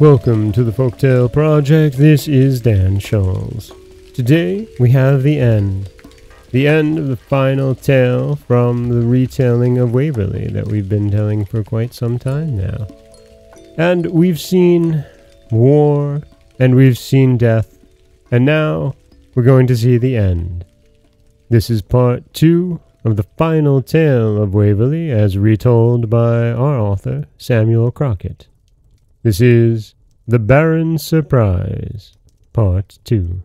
Welcome to the Folktale Project. This is Dan Scholz. Today we have the end. The end of the final tale from the retelling of Waverley that we've been telling for quite some time now. And we've seen war, and we've seen death, and now we're going to see the end. This is part two of the final tale of Waverley as retold by our author, Samuel Crockett. This is The Baron's Surprise, Part 2.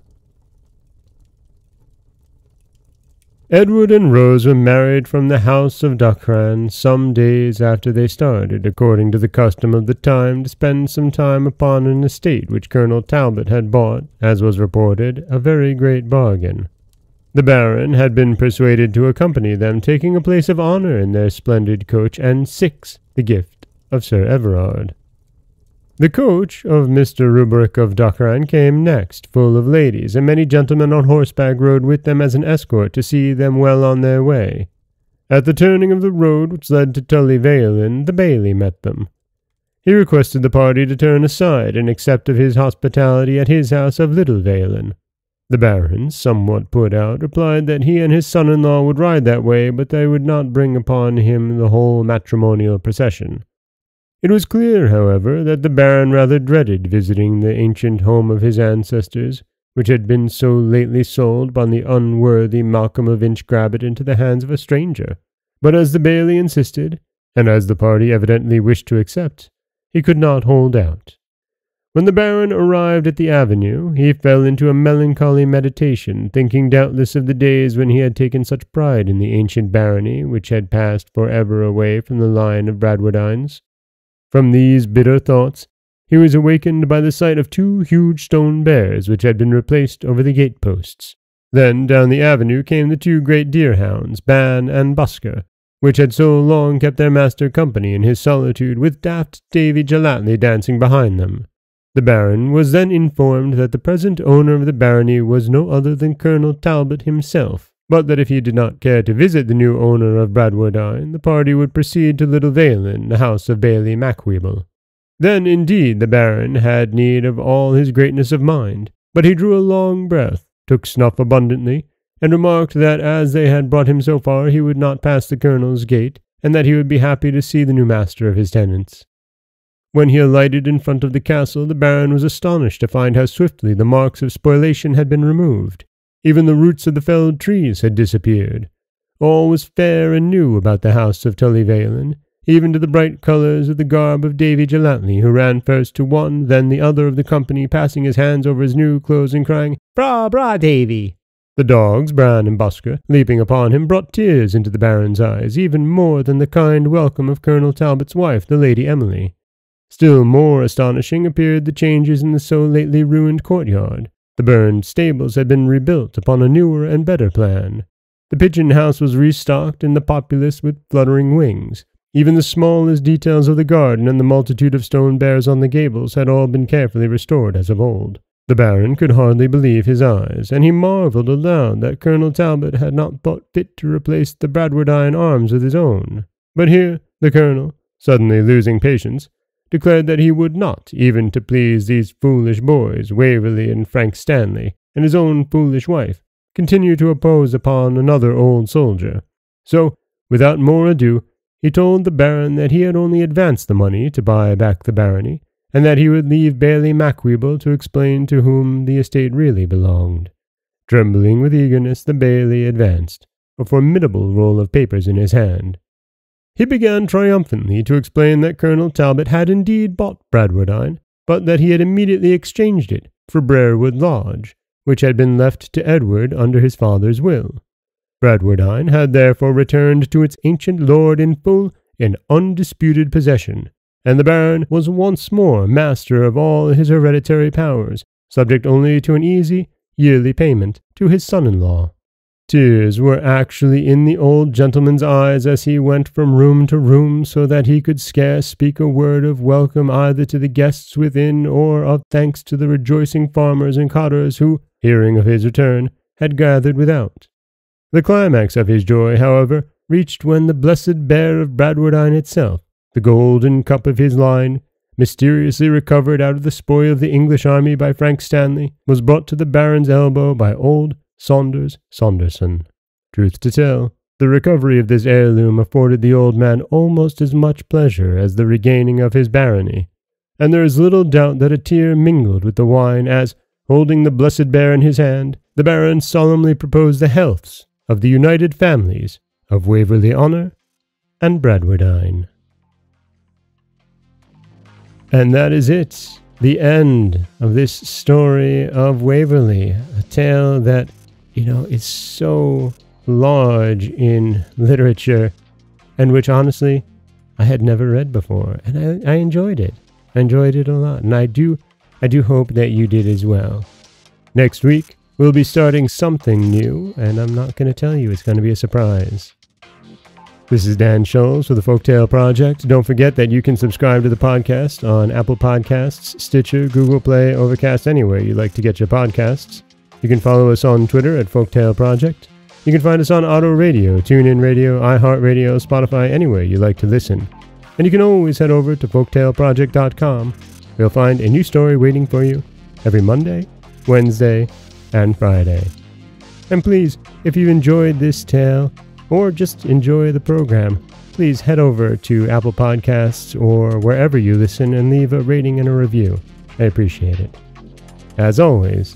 Edward and Rose were married from the house of Duchran some days after they started, according to the custom of the time, to spend some time upon an estate which Colonel Talbot had bought, as was reported, a very great bargain. The Baron had been persuaded to accompany them, taking a place of honour in their splendid coach, and six the gift of Sir Everard. The coach of Mr. Rubrick of Duchran came next, full of ladies, and many gentlemen on horseback rode with them as an escort to see them well on their way. At the turning of the road which led to Tully the Bailie met them. He requested the party to turn aside and accept of his hospitality at his house of Little. The Baron, somewhat put out, replied that he and his son-in-law would ride that way, but they would not bring upon him the whole matrimonial procession. It was clear, however, that the Baron rather dreaded visiting the ancient home of his ancestors, which had been so lately sold by the unworthy Malcolm of Inchgrabbit into the hands of a stranger. But as the Bailie insisted, and as the party evidently wished to accept, he could not hold out. When the Baron arrived at the avenue, he fell into a melancholy meditation, thinking doubtless of the days when he had taken such pride in the ancient barony which had passed for ever away from the line of Bradwardines. From these bitter thoughts, he was awakened by the sight of two huge stone bears which had been replaced over the gate-posts. Then down the avenue came the two great deer-hounds, Ban and Buscar, which had so long kept their master company in his solitude, with daft Davy Gellatley dancing behind them. The Baron was then informed that the present owner of the barony was no other than Colonel Talbot himself, but that if he did not care to visit the new owner of Bradwardine, the party would proceed to Little Veolan, the house of Bailie Macwheeble. Then, indeed, the Baron had need of all his greatness of mind, but he drew a long breath, took snuff abundantly, and remarked that as they had brought him so far he would not pass the Colonel's gate, and that he would be happy to see the new master of his tenants. When he alighted in front of the castle, the Baron was astonished to find how swiftly the marks of spoliation had been removed. Even the roots of the felled trees had disappeared. All was fair and new about the house of Tully Veolan, even to the bright colours of the garb of Davy Gellatley, who ran first to one, then the other of the company, passing his hands over his new clothes and crying, Bra, bra, Davy! The dogs, Bran and Buscar, leaping upon him, brought tears into the Baron's eyes, even more than the kind welcome of Colonel Talbot's wife, the Lady Emily. Still more astonishing appeared the changes in the so lately ruined courtyard. The burned stables had been rebuilt upon a newer and better plan. The pigeon house was restocked and the populace with fluttering wings. Even the smallest details of the garden and the multitude of stone bears on the gables had all been carefully restored as of old. The Baron could hardly believe his eyes, and he marvelled aloud that Colonel Talbot had not thought fit to replace the Bradwardine arms with his own. But here the Colonel, suddenly losing patience, declared that he would not, even to please these foolish boys, Waverley and Frank Stanley, and his own foolish wife, continue to oppose upon another old soldier. So, without more ado, he told the Baron that he had only advanced the money to buy back the barony, and that he would leave Bailie Macwheeble to explain to whom the estate really belonged. Trembling with eagerness, the Bailie advanced, a formidable roll of papers in his hand. He began triumphantly to explain that Colonel Talbot had indeed bought Bradwardine, but that he had immediately exchanged it for Brerewood Lodge, which had been left to Edward under his father's will. Bradwardine had therefore returned to its ancient lord in full and undisputed possession, and the Baron was once more master of all his hereditary powers, subject only to an easy, yearly payment to his son-in-law. Tears were actually in the old gentleman's eyes as he went from room to room, so that he could scarce speak a word of welcome either to the guests within or of thanks to the rejoicing farmers and cotters who, hearing of his return, had gathered without. The climax of his joy, however, reached when the blessed bear of Bradwardine itself, the golden cup of his line, mysteriously recovered out of the spoil of the English army by Frank Stanley, was brought to the Baron's elbow by old Saunders Saunderson. Truth to tell, the recovery of this heirloom afforded the old man almost as much pleasure as the regaining of his barony, and there is little doubt that a tear mingled with the wine as, holding the blessed bear in his hand, the Baron solemnly proposed the healths of the united families of Waverley Honour and Bradwardine. And that is it, the end of this story of Waverley, a tale that, you know, is so large in literature and which honestly I had never read before, and I, I enjoyed it. I enjoyed it a lot, and I do I do hope that you did as well. Next week, we'll be starting something new, and I'm not going to tell you. It's going to be a surprise. This is Dan Scholz for the Folktale Project. Don't forget that you can subscribe to the podcast on Apple Podcasts, Stitcher, Google Play, Overcast, anywhere you like to get your podcasts. You can follow us on Twitter at Folktale Project. You can find us on Otto Radio, TuneIn Radio, iHeartRadio, Spotify, anywhere you like to listen. And you can always head over to folktaleproject.com. You'll find a new story waiting for you every Monday, Wednesday, and Friday. And please, if you enjoyed this tale, or just enjoy the program, please head over to Apple Podcasts or wherever you listen and leave a rating and a review. I appreciate it. As always,